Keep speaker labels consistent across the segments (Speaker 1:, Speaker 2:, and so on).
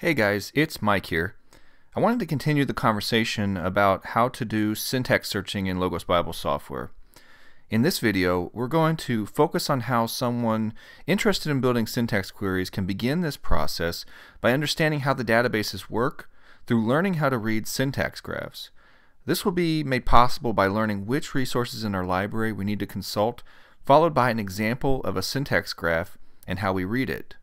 Speaker 1: Hey guys, it's Mike here. I wanted to continue the conversation about how to do syntax searching in Logos Bible software. In this video, we're going to focus on how someone interested in building syntax queries can begin this process by understanding how the databases work through learning how to read syntax graphs. This will be made possible by learning which resources in our library we need to consult, followed by an example of a syntax graph and how we read it.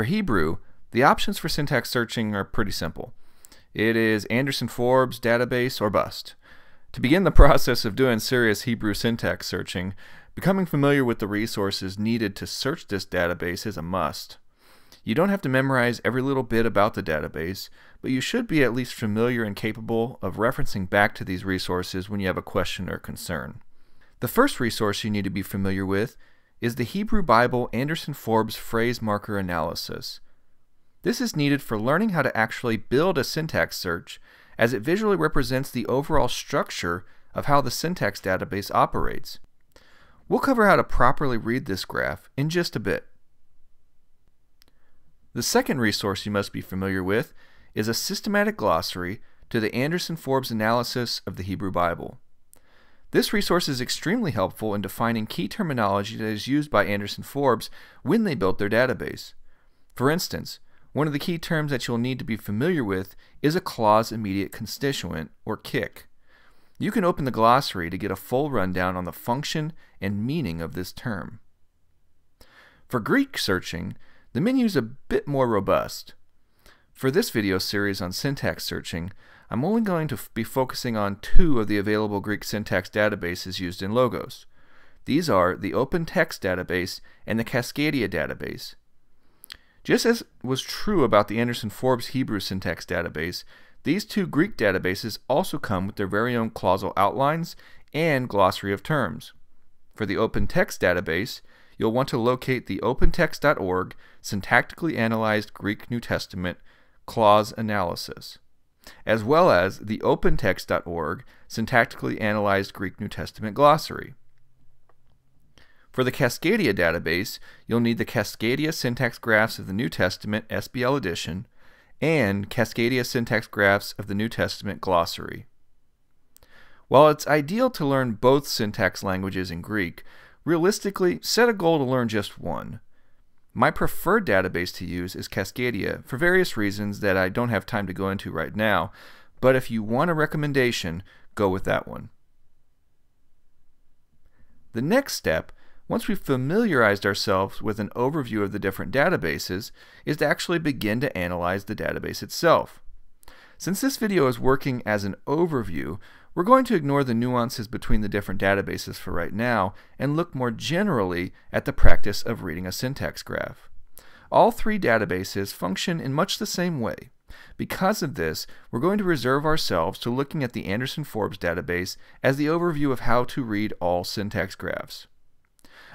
Speaker 1: For Hebrew, the options for syntax searching are pretty simple. It is Andersen Forbes database or bust. To begin the process of doing serious Hebrew syntax searching, becoming familiar with the resources needed to search this database is a must. You don't have to memorize every little bit about the database, but you should be at least familiar and capable of referencing back to these resources when you have a question or concern. The first resource you need to be familiar with is the Hebrew Bible Andersen Forbes phrase marker analysis. This is needed for learning how to actually build a syntax search as it visually represents the overall structure of how the syntax database operates. We'll cover how to properly read this graph in just a bit. The second resource you must be familiar with is a systematic glossary to the Andersen Forbes analysis of the Hebrew Bible. This resource is extremely helpful in defining key terminology that is used by Andersen Forbes when they built their database. For instance, one of the key terms that you'll need to be familiar with is a clause immediate constituent, or KIC. You can open the glossary to get a full rundown on the function and meaning of this term. For Greek searching, the menu is a bit more robust. For this video series on syntax searching, I'm only going to be focusing on two of the available Greek syntax databases used in Logos. These are the OpenText database and the Cascadia database. Just as was true about the Andersen Forbes Hebrew syntax database, these two Greek databases also come with their very own clausal outlines and glossary of terms. For the OpenText database, you'll want to locate the opentext.org syntactically analyzed Greek New Testament clause analysis as well as the opentext.org syntactically analyzed Greek New Testament glossary. For the Cascadia database, you'll need the Cascadia syntax graphs of the New Testament SBL edition and Cascadia syntax graphs of the New Testament glossary. While it's ideal to learn both syntax languages in Greek, realistically, set a goal to learn just one. My preferred database to use is Cascadia for various reasons that I don't have time to go into right now, but if you want a recommendation, go with that one. The next step, once we've familiarized ourselves with an overview of the different databases, is to actually begin to analyze the database itself. Since this video is working as an overview, we're going to ignore the nuances between the different databases for right now and look more generally at the practice of reading a syntax graph. All three databases function in much the same way. Because of this, we're going to reserve ourselves to looking at the Andersen Forbes database as the overview of how to read all syntax graphs.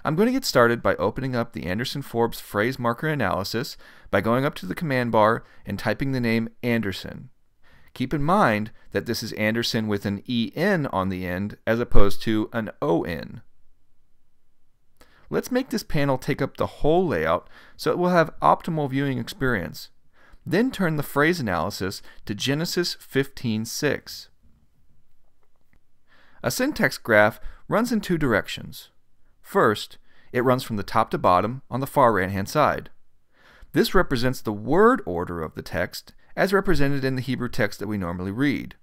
Speaker 1: I'm going to get started by opening up the Andersen Forbes phrase marker analysis by going up to the command bar and typing the name Andersen. Keep in mind that this is Andersen with an EN on the end as opposed to an ON. Let's make this panel take up the whole layout so it will have optimal viewing experience. Then turn the phrase analysis to Genesis 15:6. A syntax graph runs in two directions. First, it runs from the top to bottom on the far right-hand side. This represents the word order of the text as represented in the Hebrew text that we normally read.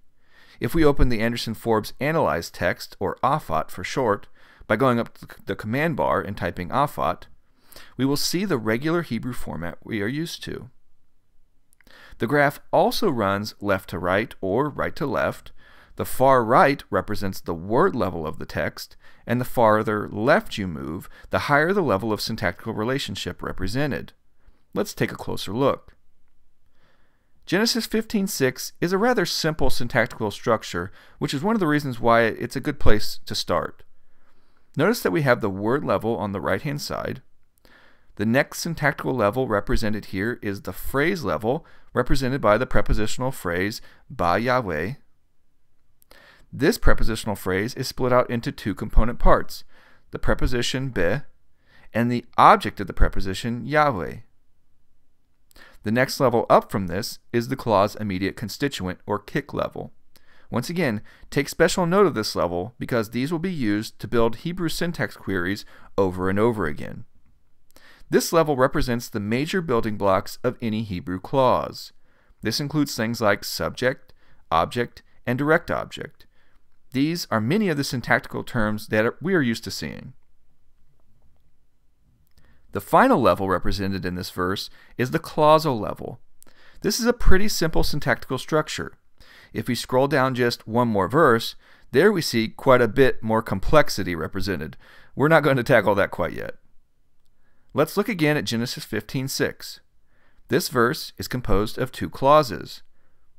Speaker 1: If we open the Andersen Forbes Analyzed text, or AFAT for short, by going up to the command bar and typing AFAT, we will see the regular Hebrew format we are used to. The graph also runs left to right or right to left. The far right represents the word level of the text, and the farther left you move, the higher the level of syntactical relationship represented. Let's take a closer look. Genesis 15:6 is a rather simple syntactical structure, which is one of the reasons why it's a good place to start. Notice that we have the word level on the right-hand side. The next syntactical level represented here is the phrase level, represented by the prepositional phrase ba Yahweh. This prepositional phrase is split out into two component parts the preposition be and the object of the preposition Yahweh. The next level up from this is the clause immediate constituent or kick level. Once again, take special note of this level because these will be used to build Hebrew syntax queries over and over again. This level represents the major building blocks of any Hebrew clause. This includes things like subject, object, and direct object. These are many of the syntactical terms that we are used to seeing. The final level represented in this verse is the clausal level. This is a pretty simple syntactical structure. If we scroll down just one more verse, there we see quite a bit more complexity represented. We're not going to tackle that quite yet. Let's look again at Genesis 15:6. This verse is composed of two clauses.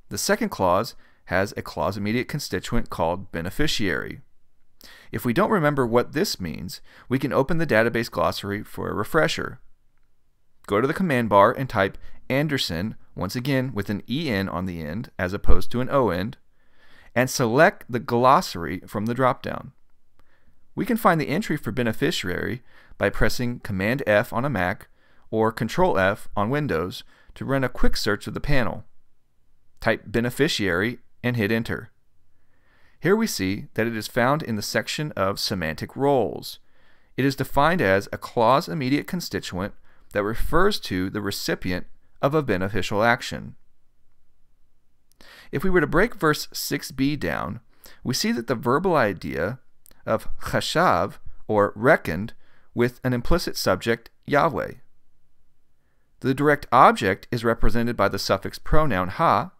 Speaker 1: The second clause has a clause immediate constituent called beneficiary. If we don't remember what this means, we can open the database glossary for a refresher. Go to the command bar and type Andersen, once again with an EN on the end as opposed to an O end, and select the glossary from the dropdown. We can find the entry for beneficiary by pressing Command F on a Mac or Control F on Windows to run a quick search of the panel. Type beneficiary and hit enter. Here we see that it is found in the section of semantic roles. It is defined as a clause immediate constituent that refers to the recipient of a beneficial action. If we were to break verse 6b down, we see that the verbal idea of chashav, or reckoned, with an implicit subject, Yahweh. The direct object is represented by the suffix pronoun ha,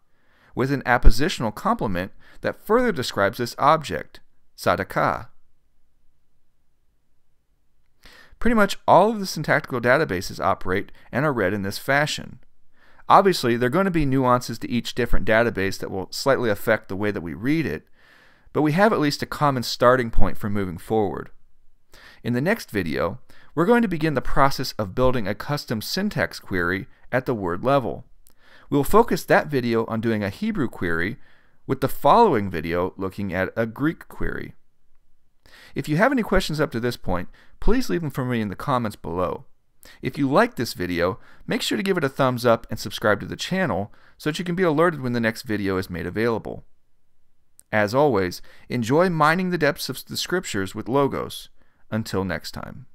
Speaker 1: with an appositional complement that further describes this object, sadaka. Pretty much all of the syntactical databases operate and are read in this fashion. Obviously, there are going to be nuances to each different database that will slightly affect the way that we read it, but we have at least a common starting point for moving forward. In the next video, we're going to begin the process of building a custom syntax query at the word level. We will focus that video on doing a Hebrew query, with the following video looking at a Greek query. If you have any questions up to this point, please leave them for me in the comments below. If you like this video, make sure to give it a thumbs up and subscribe to the channel so that you can be alerted when the next video is made available. As always, enjoy mining the depths of the scriptures with Logos. Until next time.